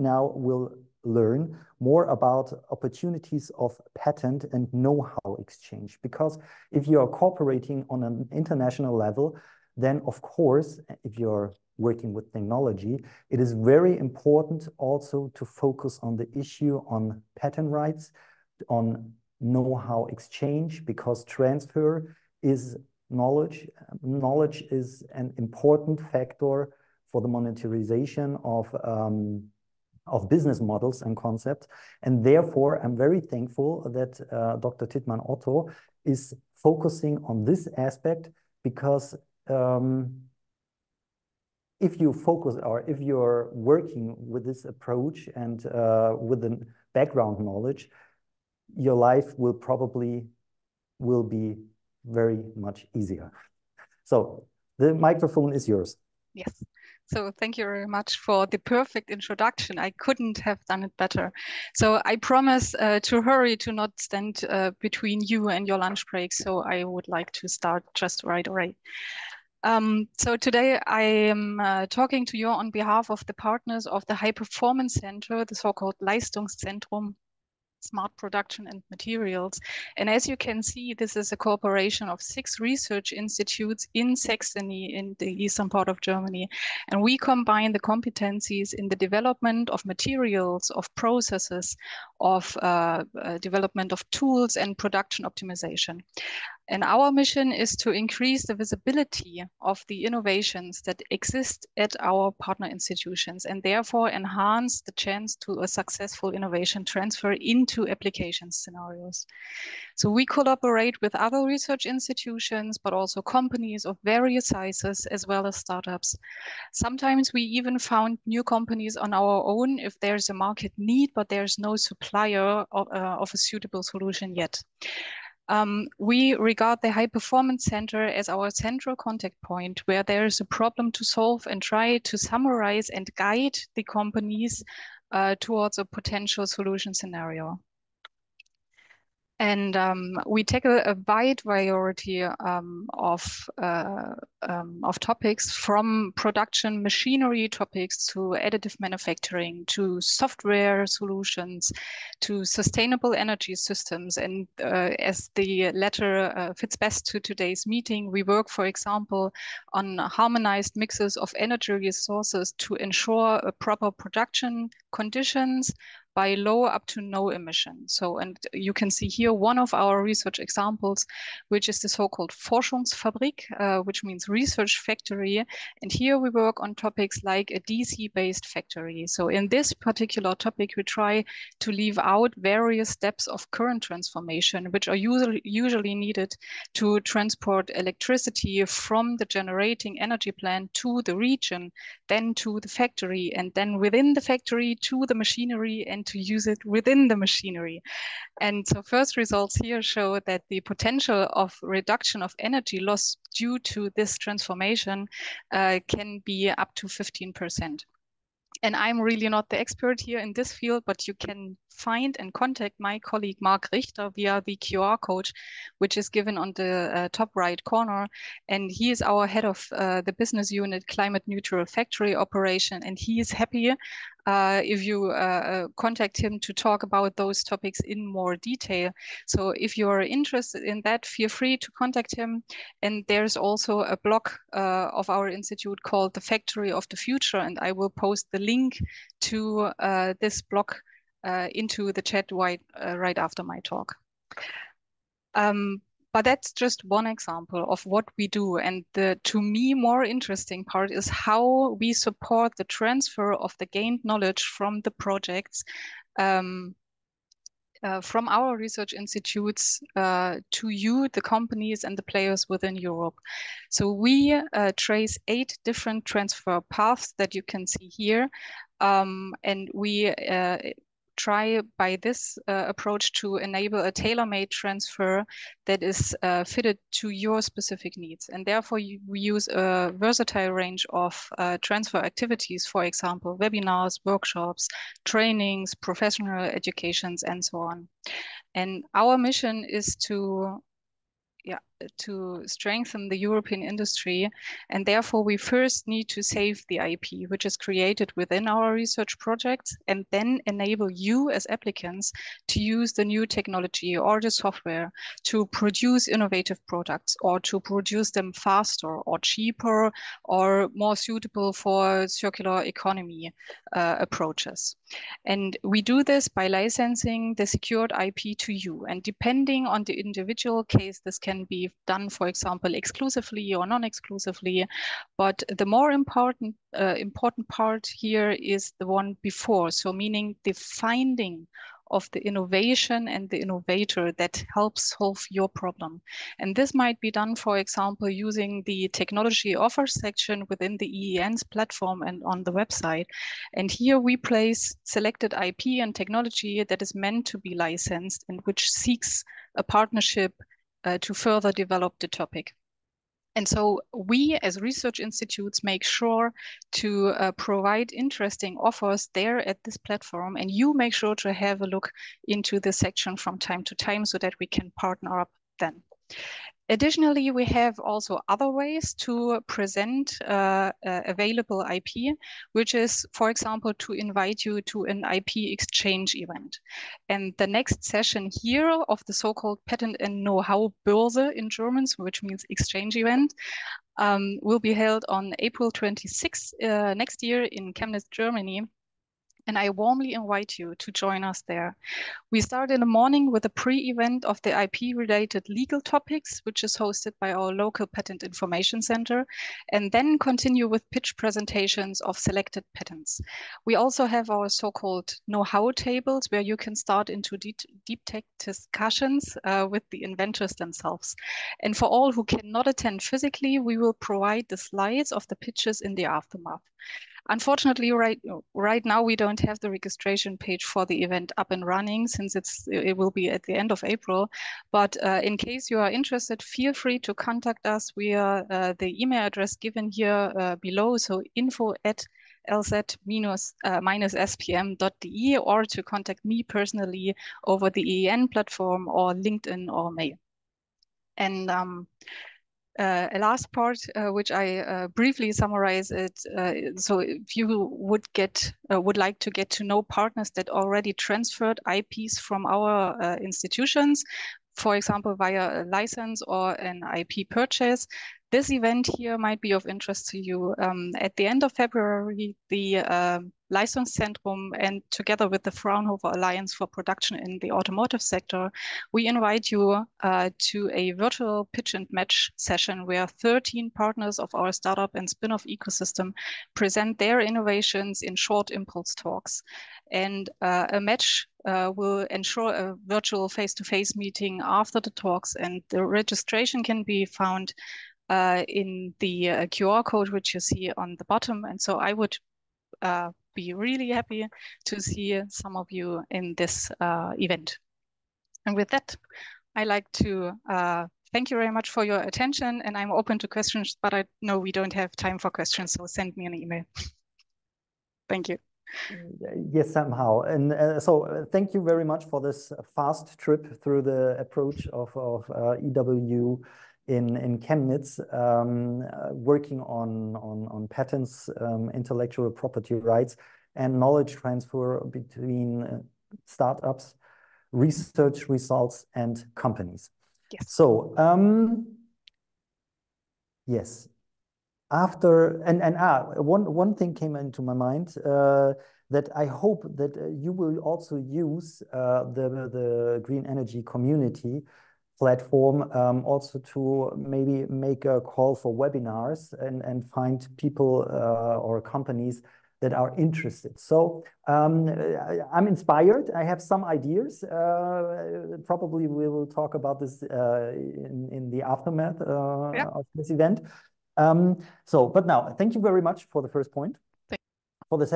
now will learn more about opportunities of patent and know-how exchange. Because if you are cooperating on an international level, then of course, if you're working with technology, it is very important also to focus on the issue on patent rights, on know-how exchange, because transfer is knowledge. Knowledge is an important factor for the monetization of um, of business models and concepts. And therefore, I'm very thankful that uh, Dr. Tittmann Otto is focusing on this aspect because um, if you focus or if you're working with this approach and uh, with the background knowledge, your life will probably will be very much easier. So the microphone is yours. Yes. So thank you very much for the perfect introduction. I couldn't have done it better. So I promise uh, to hurry to not stand uh, between you and your lunch break. So I would like to start just right away. Um, so today I am uh, talking to you on behalf of the partners of the High Performance Center, the so-called Leistungszentrum smart production and materials. And as you can see, this is a cooperation of six research institutes in Saxony in the eastern part of Germany. And we combine the competencies in the development of materials, of processes, of uh, uh, development of tools and production optimization. And our mission is to increase the visibility of the innovations that exist at our partner institutions and therefore enhance the chance to a successful innovation transfer into application scenarios. So we collaborate with other research institutions, but also companies of various sizes, as well as startups. Sometimes we even found new companies on our own if there's a market need, but there's no supplier of, uh, of a suitable solution yet. Um, we regard the High Performance Center as our central contact point where there is a problem to solve and try to summarize and guide the companies uh, towards a potential solution scenario. And um, we tackle a wide variety um, of, uh, um, of topics from production machinery topics to additive manufacturing to software solutions to sustainable energy systems. And uh, as the latter uh, fits best to today's meeting, we work, for example, on harmonized mixes of energy resources to ensure proper production conditions by low up to no emission. So, and you can see here one of our research examples, which is the so-called Forschungsfabrik, uh, which means research factory. And here we work on topics like a DC-based factory. So in this particular topic, we try to leave out various steps of current transformation, which are usually, usually needed to transport electricity from the generating energy plant to the region, then to the factory, and then within the factory to the machinery and to use it within the machinery. And so first results here show that the potential of reduction of energy loss due to this transformation uh, can be up to 15%. And I'm really not the expert here in this field, but you can find and contact my colleague Mark Richter via the QR code, which is given on the uh, top right corner. And he is our head of uh, the business unit climate neutral factory operation. And he is happy uh, if you uh, uh, contact him to talk about those topics in more detail. So if you are interested in that, feel free to contact him. And there's also a blog uh, of our institute called The Factory of the Future. And I will post the link to this blog uh, into the chat right, uh, right after my talk. Um, but that's just one example of what we do. And the, to me, more interesting part is how we support the transfer of the gained knowledge from the projects um, uh, from our research institutes uh, to you, the companies and the players within Europe. So we uh, trace eight different transfer paths that you can see here. Um, and we uh, try by this uh, approach to enable a tailor-made transfer that is uh, fitted to your specific needs. And therefore, you, we use a versatile range of uh, transfer activities, for example, webinars, workshops, trainings, professional educations, and so on. And our mission is to yeah, to strengthen the European industry. And therefore, we first need to save the IP, which is created within our research projects, and then enable you as applicants to use the new technology or the software to produce innovative products or to produce them faster or cheaper or more suitable for circular economy uh, approaches. And we do this by licensing the secured IP to you. And depending on the individual case, this can be done, for example, exclusively or non-exclusively. But the more important uh, important part here is the one before. So meaning the finding of the innovation and the innovator that helps solve your problem. And this might be done, for example, using the technology offer section within the EEN's platform and on the website. And here we place selected IP and technology that is meant to be licensed and which seeks a partnership uh, to further develop the topic. And so we as research institutes make sure to uh, provide interesting offers there at this platform. And you make sure to have a look into the section from time to time so that we can partner up then. Additionally, we have also other ways to present uh, uh, available IP, which is, for example, to invite you to an IP exchange event. And the next session here of the so-called Patent and Know-how Börse in German, which means exchange event, um, will be held on April 26 uh, next year in Chemnitz, Germany and I warmly invite you to join us there. We start in the morning with a pre-event of the IP-related legal topics, which is hosted by our local Patent Information Center, and then continue with pitch presentations of selected patents. We also have our so-called know-how tables, where you can start into deep, deep tech discussions uh, with the inventors themselves. And for all who cannot attend physically, we will provide the slides of the pitches in the aftermath. Unfortunately, right right now we don't have the registration page for the event up and running since it's it will be at the end of April. But uh, in case you are interested, feel free to contact us via uh, the email address given here uh, below. So info at lz minus, uh, or to contact me personally over the EEN platform or LinkedIn or mail. And um, uh, a last part, uh, which I uh, briefly summarize it. Uh, so if you would get, uh, would like to get to know partners that already transferred IPs from our uh, institutions, for example, via a license or an IP purchase, this event here might be of interest to you. Um, at the end of February, the um, Leistungszentrum and together with the Fraunhofer Alliance for Production in the Automotive Sector, we invite you uh, to a virtual pitch and match session where 13 partners of our startup and spin-off ecosystem present their innovations in short impulse talks. And uh, a match uh, will ensure a virtual face-to-face -face meeting after the talks and the registration can be found uh, in the uh, QR code, which you see on the bottom. And so I would uh, be really happy to see some of you in this uh, event. And with that, I like to uh, thank you very much for your attention and I'm open to questions, but I know we don't have time for questions, so send me an email. thank you. Yes, somehow. And uh, so uh, thank you very much for this fast trip through the approach of, of uh, IWU in, in Chemnitz um, uh, working on, on, on patents, um, intellectual property rights, and knowledge transfer between uh, startups, research results, and companies. Yes. So, um, yes. After, and, and ah, one, one thing came into my mind uh, that I hope that uh, you will also use uh, the, the green energy community platform um, also to maybe make a call for webinars and, and find people uh, or companies that are interested. So um, I'm inspired. I have some ideas. Uh, probably we will talk about this uh, in, in the aftermath uh, yeah. of this event. Um, so, but now, thank you very much for the first point. For the